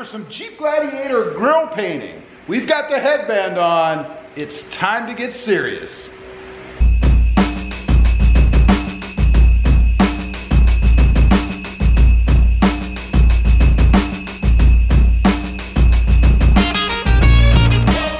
for some Jeep Gladiator grille painting. We've got the headband on. It's time to get serious.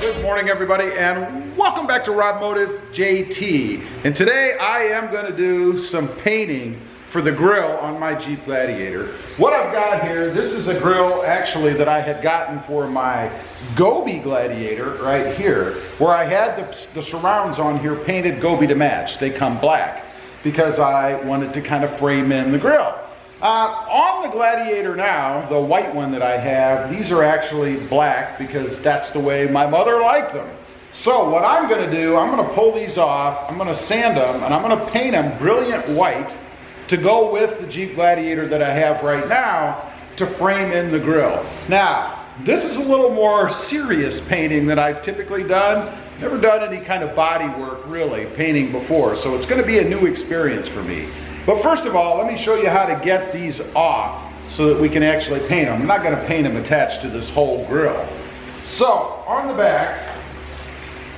Good morning everybody and welcome back to Rob Motive JT. And today I am gonna do some painting for the grille on my Jeep Gladiator. What I've got here, this is a grille actually that I had gotten for my Gobi Gladiator right here, where I had the, the surrounds on here painted Gobi to match. They come black because I wanted to kind of frame in the grille. Uh, on the Gladiator now, the white one that I have, these are actually black because that's the way my mother liked them. So what I'm gonna do, I'm gonna pull these off, I'm gonna sand them, and I'm gonna paint them brilliant white to go with the Jeep Gladiator that I have right now to frame in the grille. Now, this is a little more serious painting than I've typically done. Never done any kind of body work really, painting before, so it's gonna be a new experience for me. But first of all, let me show you how to get these off so that we can actually paint them. I'm not gonna paint them attached to this whole grille. So, on the back,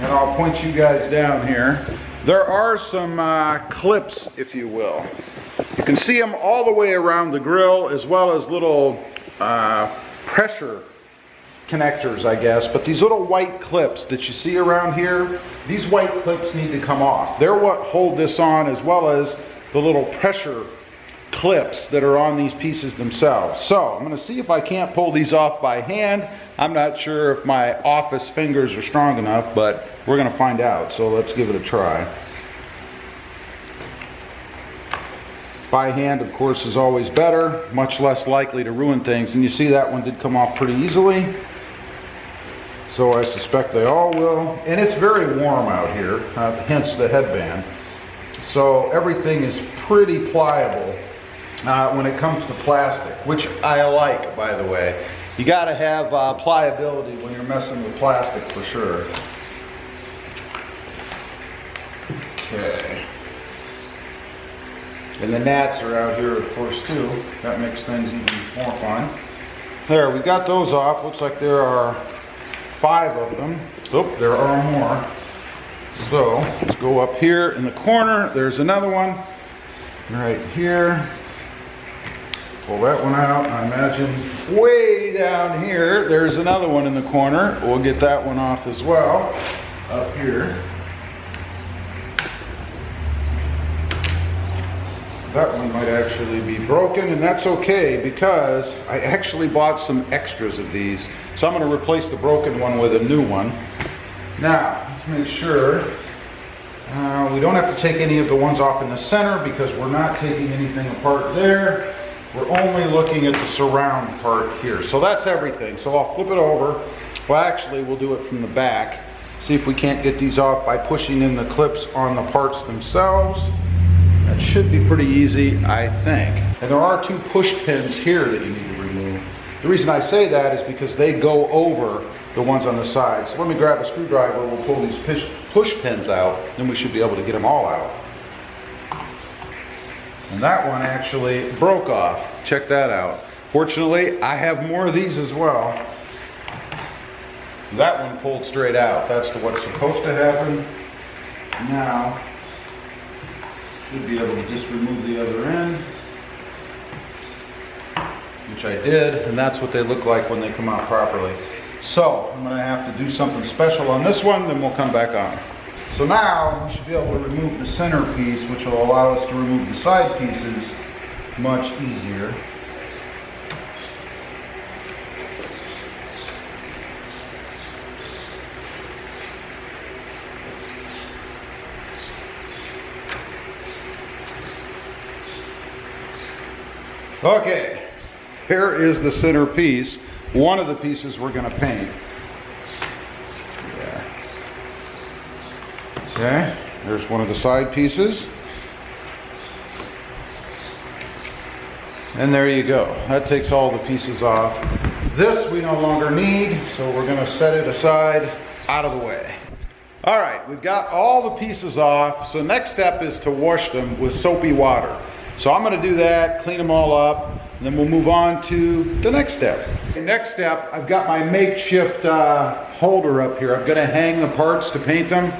and I'll point you guys down here, there are some uh, clips, if you will. You can see them all the way around the grille as well as little uh, pressure connectors, I guess. But these little white clips that you see around here, these white clips need to come off. They're what hold this on as well as the little pressure clips that are on these pieces themselves. So I'm going to see if I can't pull these off by hand. I'm not sure if my office fingers are strong enough, but we're going to find out. So let's give it a try. By hand, of course, is always better, much less likely to ruin things. And you see that one did come off pretty easily. So I suspect they all will. And it's very warm out here, uh, hence the headband. So everything is pretty pliable uh, when it comes to plastic, which I like, by the way. You gotta have uh, pliability when you're messing with plastic for sure. Okay. And the gnats are out here, of course, too. That makes things even more fun. There, we got those off. Looks like there are five of them. Oh, there are more. So, let's go up here in the corner. There's another one right here. Pull that one out. I imagine way down here, there's another one in the corner. We'll get that one off as well, up here. That one might actually be broken, and that's okay because I actually bought some extras of these. So I'm going to replace the broken one with a new one. Now, let's make sure uh, we don't have to take any of the ones off in the center because we're not taking anything apart there. We're only looking at the surround part here. So that's everything. So I'll flip it over. Well, actually, we'll do it from the back. See if we can't get these off by pushing in the clips on the parts themselves. That should be pretty easy, I think. And there are two push pins here that you need to remove. The reason I say that is because they go over the ones on the side. So let me grab a screwdriver, and we'll pull these push, push pins out, then we should be able to get them all out. And that one actually broke off. Check that out. Fortunately, I have more of these as well. That one pulled straight out. That's what's supposed to happen. Now, should be able to just remove the other end, which I did, and that's what they look like when they come out properly. So, I'm gonna have to do something special on this one, then we'll come back on. So now, we should be able to remove the center piece, which will allow us to remove the side pieces much easier. Okay, here is the center piece, one of the pieces we're going to paint. Okay, there's one of the side pieces. And there you go. That takes all the pieces off. This we no longer need, so we're going to set it aside out of the way. All right, we've got all the pieces off. So next step is to wash them with soapy water. So I'm going to do that, clean them all up. and then we'll move on to the next step. The next step, I've got my makeshift uh, holder up here. I'm gonna hang the parts to paint them.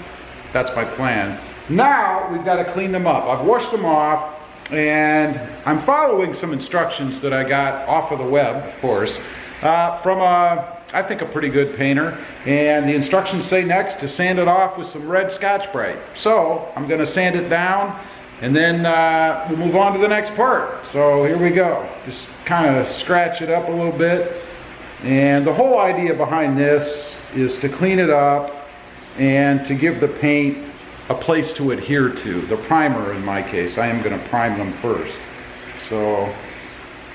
That's my plan. Now, we've gotta clean them up. I've washed them off, and I'm following some instructions that I got off of the web, of course, uh, from a, I think a pretty good painter. And the instructions say next to sand it off with some red Scotch-Brite. So, I'm gonna sand it down, and then uh, we'll move on to the next part. So here we go. Just kind of scratch it up a little bit. And the whole idea behind this is to clean it up and to give the paint a place to adhere to. The primer in my case, I am going to prime them first. So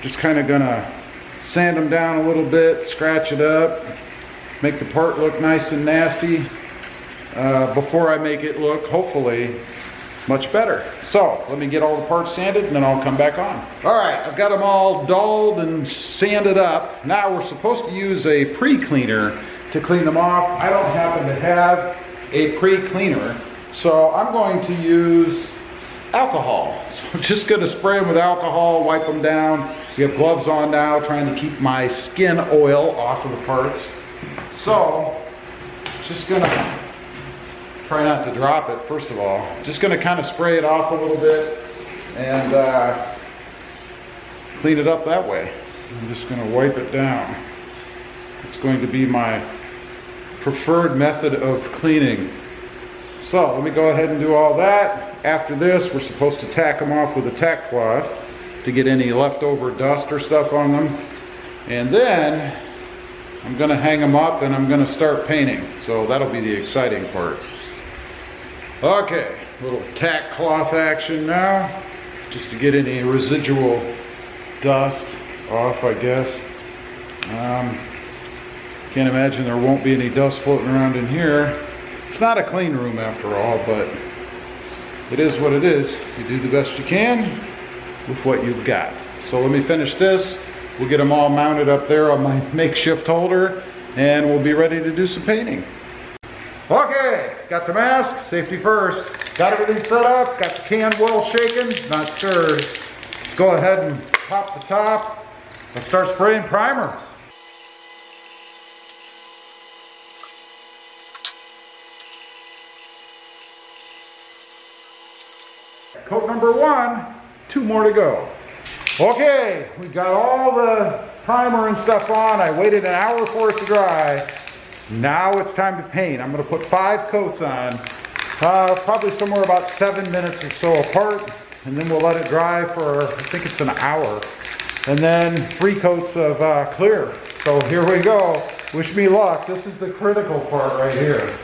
just kind of going to sand them down a little bit, scratch it up, make the part look nice and nasty uh, before I make it look, hopefully, much better. So let me get all the parts sanded and then I'll come back on. All right, I've got them all dulled and sanded up. Now we're supposed to use a pre-cleaner to clean them off. I don't happen to have a pre-cleaner, so I'm going to use alcohol. So I'm just gonna spray them with alcohol, wipe them down. You have gloves on now, trying to keep my skin oil off of the parts. So, just gonna try not to drop it first of all. Just gonna kind of spray it off a little bit and uh, clean it up that way. I'm just gonna wipe it down. It's going to be my preferred method of cleaning. So let me go ahead and do all that. After this, we're supposed to tack them off with a tack cloth to get any leftover dust or stuff on them. And then I'm gonna hang them up and I'm gonna start painting. So that'll be the exciting part. Okay, little tack cloth action now, just to get any residual dust off, I guess. Um, can't imagine there won't be any dust floating around in here. It's not a clean room after all, but it is what it is. You do the best you can with what you've got. So let me finish this. We'll get them all mounted up there on my makeshift holder and we'll be ready to do some painting. Okay, got the mask, safety first. Got everything set up, got the can well shaken, not stirred. Go ahead and pop the top. Let's start spraying primer. Coat number one, two more to go. Okay, we got all the primer and stuff on. I waited an hour for it to dry. Now it's time to paint. I'm gonna put five coats on, uh, probably somewhere about seven minutes or so apart, and then we'll let it dry for, I think it's an hour. And then three coats of uh, clear. So here we go. Wish me luck. This is the critical part right here.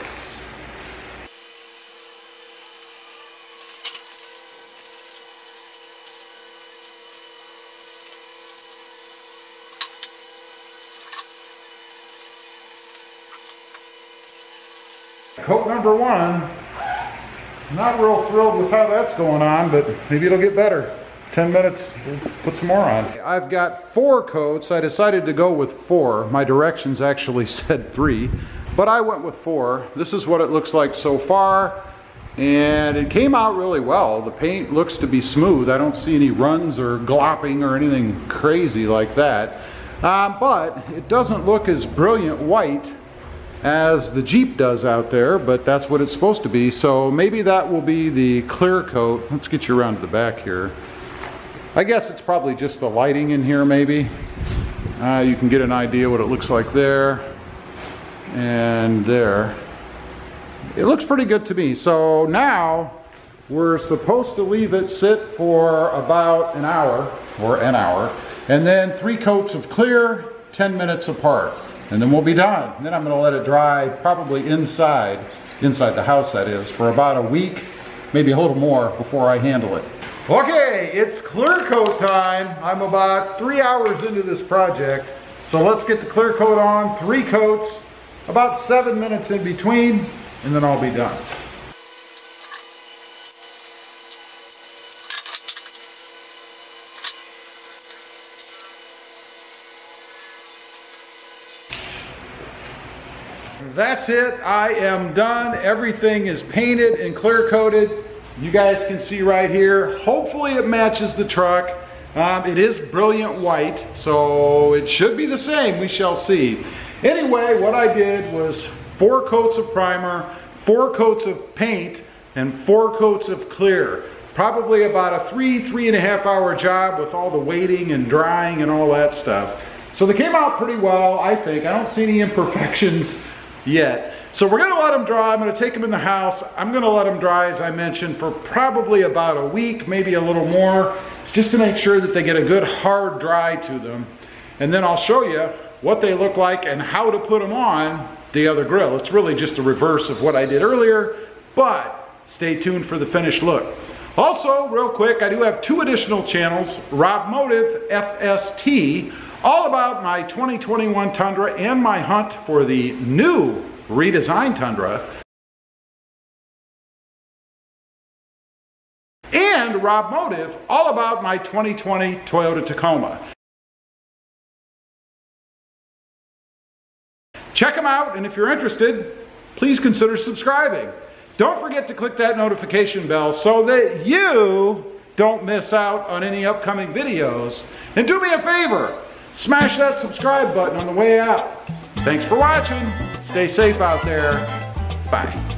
Coat number one, not real thrilled with how that's going on, but maybe it'll get better. 10 minutes, put some more on. I've got four coats. I decided to go with four. My directions actually said three, but I went with four. This is what it looks like so far, and it came out really well. The paint looks to be smooth. I don't see any runs or glopping or anything crazy like that. Um, but it doesn't look as brilliant white as the Jeep does out there, but that's what it's supposed to be. So maybe that will be the clear coat. Let's get you around to the back here. I guess it's probably just the lighting in here maybe. Uh, you can get an idea what it looks like there and there. It looks pretty good to me. So now we're supposed to leave it sit for about an hour or an hour and then three coats of clear 10 minutes apart and then we'll be done. And then I'm gonna let it dry probably inside, inside the house that is, for about a week, maybe a little more before I handle it. Okay, it's clear coat time. I'm about three hours into this project. So let's get the clear coat on, three coats, about seven minutes in between, and then I'll be done. That's it. I am done. Everything is painted and clear coated. You guys can see right here. Hopefully it matches the truck. Um, it is brilliant white, so it should be the same. We shall see. Anyway, what I did was four coats of primer, four coats of paint, and four coats of clear. Probably about a three, three and a half hour job with all the waiting and drying and all that stuff. So they came out pretty well, I think. I don't see any imperfections yet. So we're gonna let them dry. I'm gonna take them in the house. I'm gonna let them dry, as I mentioned, for probably about a week, maybe a little more, just to make sure that they get a good hard dry to them. And then I'll show you what they look like and how to put them on the other grille. It's really just a reverse of what I did earlier, but stay tuned for the finished look. Also, real quick, I do have two additional channels, Rob Motive FST, all about my 2021 Tundra and my hunt for the new redesigned Tundra. And Rob Motive, all about my 2020 Toyota Tacoma. Check them out, and if you're interested, please consider subscribing. Don't forget to click that notification bell so that you don't miss out on any upcoming videos. And do me a favor, smash that subscribe button on the way out. Thanks for watching. Stay safe out there. Bye.